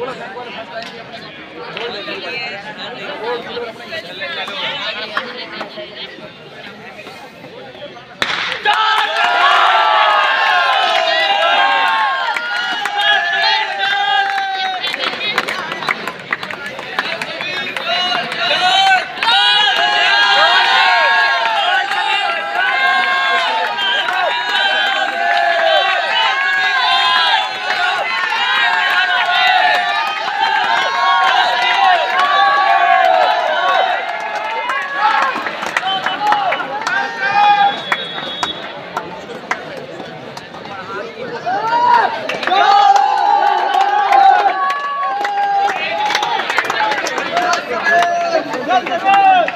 है Yeah.